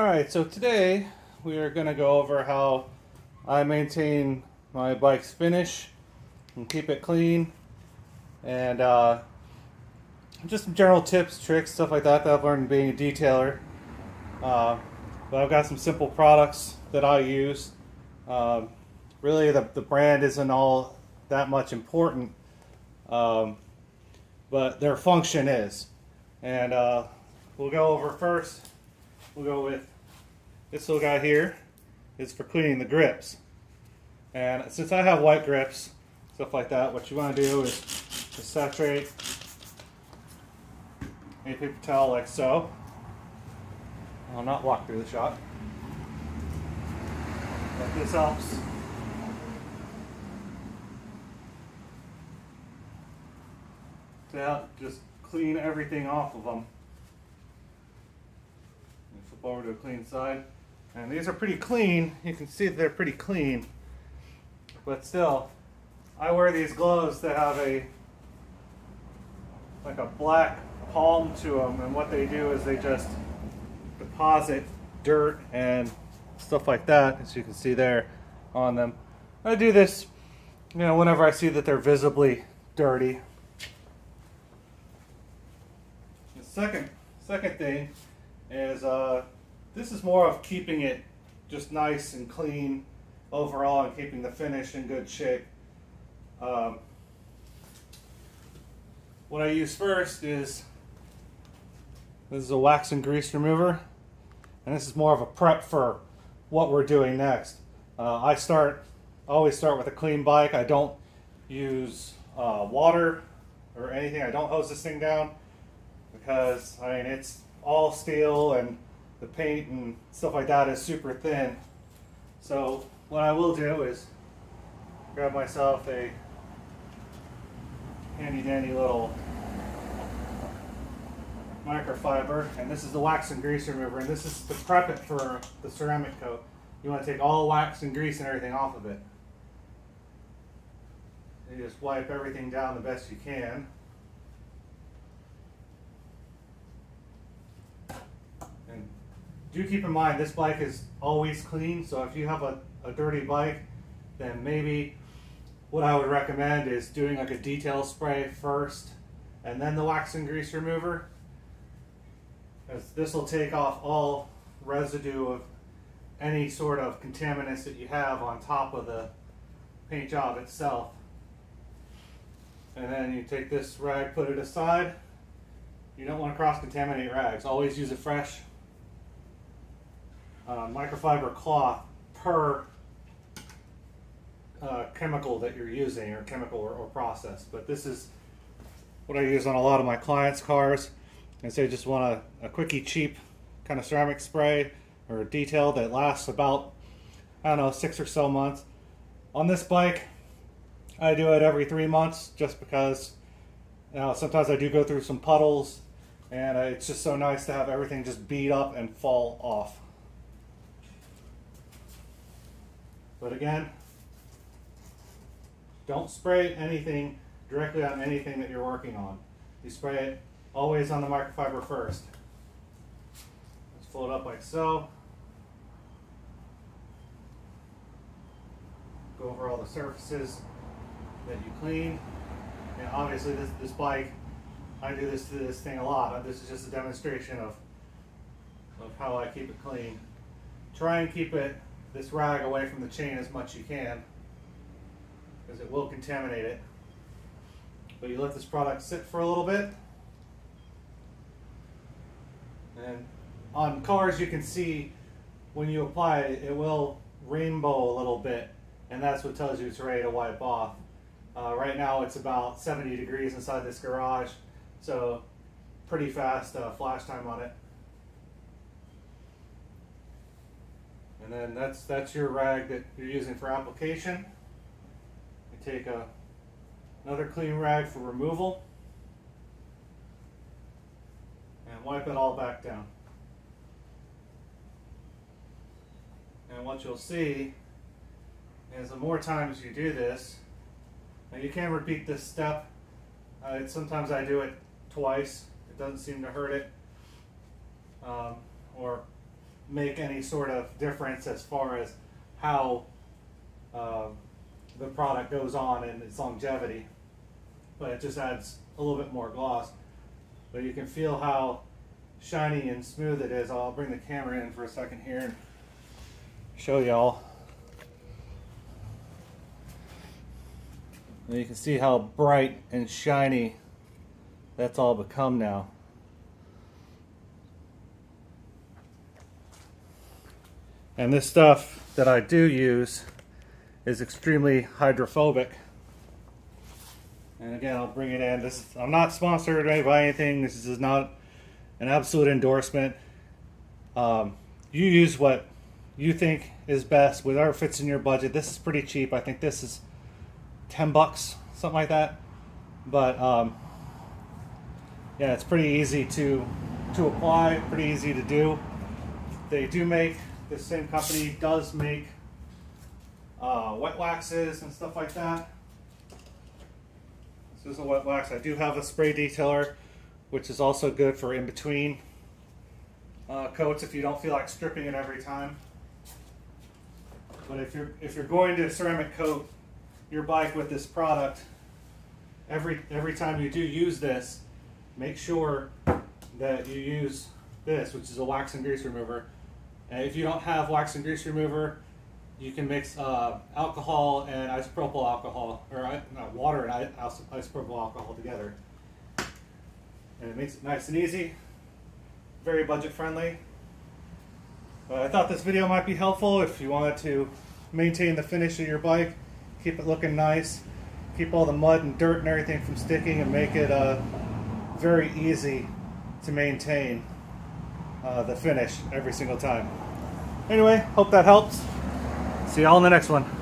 Alright, so today we are going to go over how I maintain my bike's finish and keep it clean and uh, just some general tips, tricks, stuff like that that I've learned being a detailer. Uh, but I've got some simple products that I use. Um, really, the, the brand isn't all that much important, um, but their function is. And uh, we'll go over first we'll go with this little guy here is for cleaning the grips. And since I have white grips, stuff like that, what you want to do is just saturate a paper towel like so. I'll not walk through the shot. But this helps. To help just clean everything off of them over to a clean side. And these are pretty clean. You can see they're pretty clean. But still, I wear these gloves that have a like a black palm to them. And what they do is they just deposit dirt and stuff like that, as you can see there on them. I do this, you know, whenever I see that they're visibly dirty. The second, second thing is uh, this is more of keeping it just nice and clean overall and keeping the finish in good shape. Um, what I use first is this is a wax and grease remover and this is more of a prep for what we're doing next. Uh, I start always start with a clean bike. I don't use uh, water or anything. I don't hose this thing down because I mean it's all steel and the paint and stuff like that is super thin. So what I will do is grab myself a handy dandy little microfiber and this is the wax and grease remover and this is to prep it for the ceramic coat. You want to take all wax and grease and everything off of it. You just wipe everything down the best you can. Do keep in mind this bike is always clean so if you have a, a dirty bike then maybe what I would recommend is doing like a detail spray first and then the wax and grease remover as this will take off all residue of any sort of contaminants that you have on top of the paint job itself. And then you take this rag put it aside. You don't want to cross contaminate rags. Always use a fresh uh, microfiber cloth per uh, chemical that you're using or chemical or, or, process. But this is what I use on a lot of my clients' cars. And say just want a, a quickie, cheap kind of ceramic spray or detail that lasts about, I don't know, six or so months. On this bike, I do it every three months just because you know, sometimes I do go through some puddles and it's just so nice to have everything just beat up and fall off. But again, don't spray anything directly on anything that you're working on. You spray it always on the microfiber first. Let's fold it up like so. Go over all the surfaces that you clean. And obviously this, this bike, I do this to this thing a lot. This is just a demonstration of, of how I keep it clean. Try and keep it this rag away from the chain as much as you can because it will contaminate it. But you let this product sit for a little bit. And on cars you can see when you apply it, it will rainbow a little bit and that's what tells you it's ready to wipe off. Uh, right now it's about 70 degrees inside this garage, so pretty fast uh, flash time on it. And then that's that's your rag that you're using for application. You take a, another clean rag for removal and wipe it all back down. And what you'll see is the more times you do this, now you can repeat this step. Uh, sometimes I do it twice. It doesn't seem to hurt it. Um, or make any sort of difference as far as how uh, the product goes on and its longevity. But it just adds a little bit more gloss. But you can feel how shiny and smooth it is. I'll bring the camera in for a second here and show y'all. And you can see how bright and shiny that's all become now. And this stuff that I do use is extremely hydrophobic. And again, I'll bring it in. This I'm not sponsored by anything. This is not an absolute endorsement. Um, you use what you think is best, whatever fits in your budget. This is pretty cheap. I think this is 10 bucks, something like that. But um, yeah, it's pretty easy to to apply, pretty easy to do. They do make the same company does make uh, wet waxes and stuff like that. This is a wet wax. I do have a spray detailer, which is also good for in between uh, coats if you don't feel like stripping it every time. But if you're if you're going to ceramic coat your bike with this product, every every time you do use this, make sure that you use this, which is a wax and grease remover. If you don't have wax and grease remover, you can mix uh, alcohol and isopropyl alcohol, or uh, water and isopropyl alcohol together. And it makes it nice and easy, very budget friendly. But I thought this video might be helpful if you wanted to maintain the finish of your bike, keep it looking nice, keep all the mud and dirt and everything from sticking, and make it uh, very easy to maintain uh, the finish every single time. Anyway, hope that helps. See y'all in the next one.